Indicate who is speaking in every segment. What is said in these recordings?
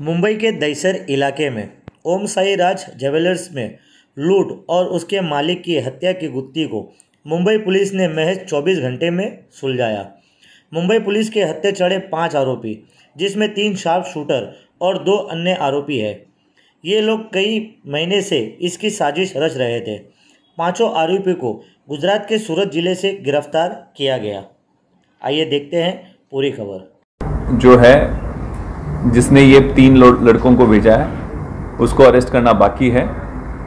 Speaker 1: मुंबई के दहिसर इलाके में, ओम साई राज ज्वेलर्स में लूट और उसके मालिक की हत्या की गुत्थी को मुंबई पुलिस ने महज 24 घंटे में सुलझाया। मुंबई पुलिस के हत्या चढ़े पाँच आरोपी, जिसमें तीन शार्प शूटर और दो अन्य आरोपी हैं। ये लोग कई महीने से इसकी साजिश रच रहे थे। पाँचों आरोपी को गुजरात के सूरत ज़िले से गिरफ़्तार किया गया। आइए देखते हैं पूरी खबर।
Speaker 2: जो है जिसने ये तीन लड़कों को भेजा है उसको अरेस्ट करना बाकी है।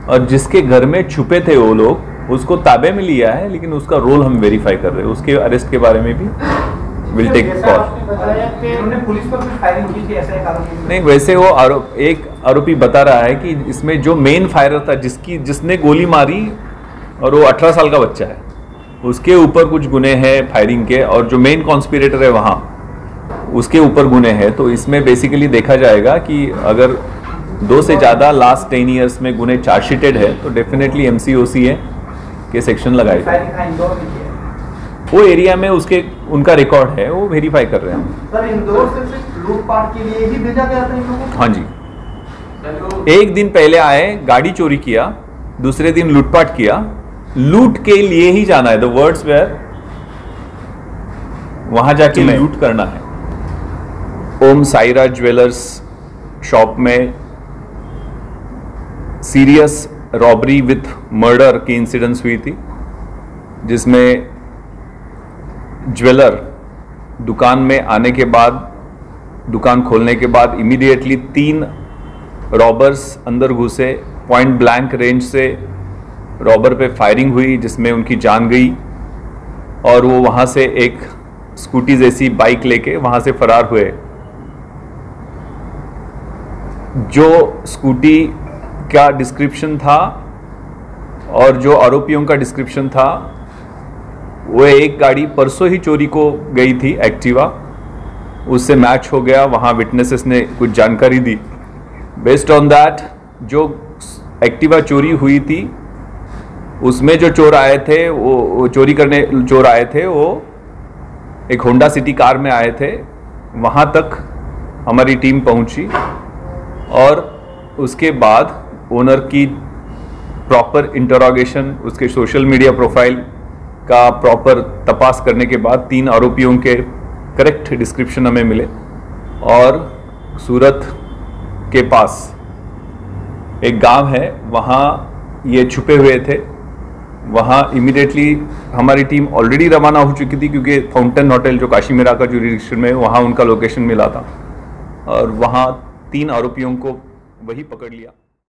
Speaker 2: और जिसके घर में छुपे थे वो लोग उसको ताबे में लिया है लेकिन उसका रोल हम वेरीफाई कर रहे हैं। उसके अरेस्ट के बारे में भी विल टेक कॉल नहीं वैसे वो आरोप एक आरोपी बता रहा है कि इसमें जो मेन फायरर था जिसकी जिसने गोली मारी और वो 18 साल का बच्चा है उसके ऊपर कुछ गुने हैं फायरिंग के और जो मेन कॉन्स्पिरेटर है वहाँ। उसके ऊपर गुने हैं तो इसमें बेसिकली देखा जाएगा कि अगर दो से ज़्यादा लास्ट टेन ईयर्स में गुने चार्जशीटेड है तो डेफिनेटली एम है के सेक्शन लगाए थे वो एरिया में उसके उनका रिकॉर्ड है वो वेरीफाई कर रहे हैं।
Speaker 3: सर इंदौर से सिर्फ़ लूटपाट के लिए ही भेजा गया था इन लोगों को?
Speaker 2: हाँ जी। एक दिन पहले आए गाड़ी चोरी किया दूसरे दिन लूटपाट किया। लूट के लिए ही जाना है द वर्ड्स वेयर वहाँ जाके लूट करना है। ओम साइरा ज्वेलर्स शॉप में सीरियस रॉबरी विथ मर्डर की इंसिडेंस हुई थी, जिसमें ज्वेलर दुकान में आने के बाद, दुकान खोलने के बाद इमीडिएटली तीन रॉबर्स अंदर घुसे पॉइंट ब्लैंक रेंज से रॉबर पे फायरिंग हुई, जिसमें उनकी जान गई और वो वहाँ से एक स्कूटी जैसी बाइक लेके वहाँ से फरार हुए। जो स्कूटी का डिस्क्रिप्शन था और जो आरोपियों का डिस्क्रिप्शन था, वो एक गाड़ी परसों ही चोरी को गई थी एक्टिवा। उससे मैच हो गया, वहाँ विटनेसेस ने कुछ जानकारी दी। बेस्ड ऑन दैट जो एक्टिवा चोरी हुई थी, उसमें जो चोर आए थे, वो चोरी करने चोर आए थे, वो एक होंडा सिटी कार में आए थे। वहाँ तक हमारी टीम पहुँची। और उसके बाद ओनर की प्रॉपर इंटरोगेशन उसके सोशल मीडिया प्रोफ़ाइल का प्रॉपर तपास करने के बाद तीन आरोपियों के करेक्ट डिस्क्रिप्शन हमें मिले और सूरत के पास एक गाँव है, वहाँ ये छुपे हुए थे। वहाँ इमिडिएटली हमारी टीम ऑलरेडी रवाना हो चुकी थी क्योंकि फाउंटेन होटल जो काशीमीरा का जुरिडिक्शन में वहाँ उनका लोकेशन मिला था। और वहाँ तीन आरोपियों को वही पकड़ लिया।